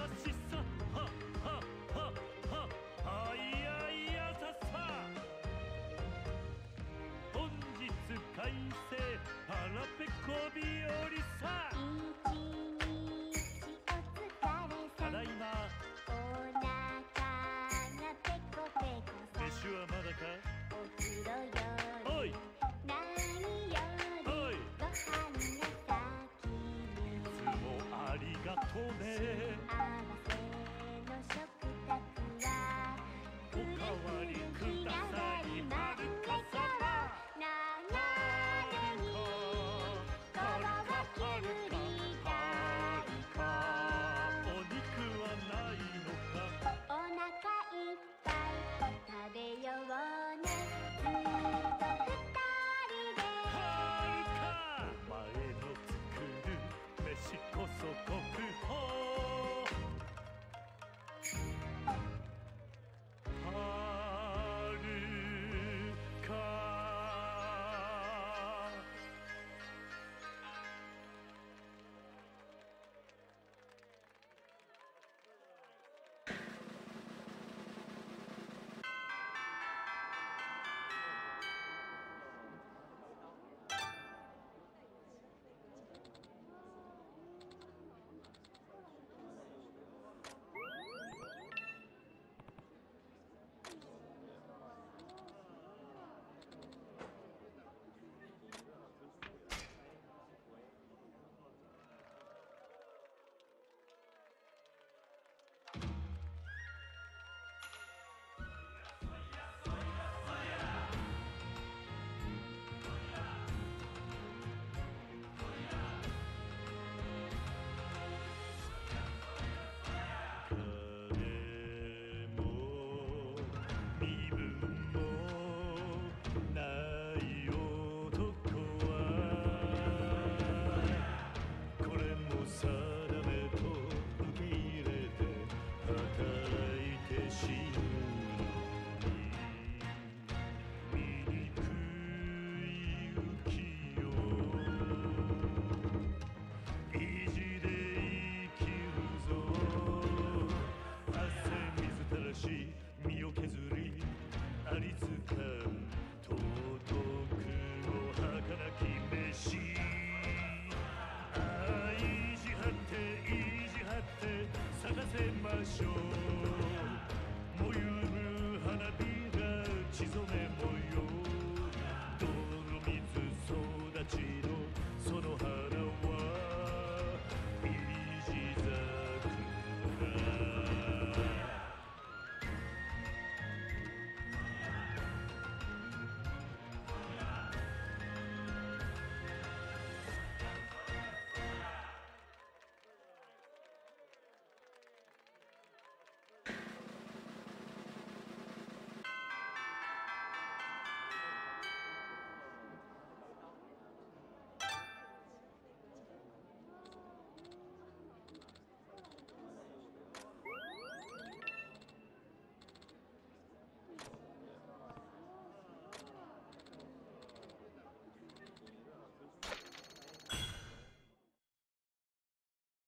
다섯 시 she's on there.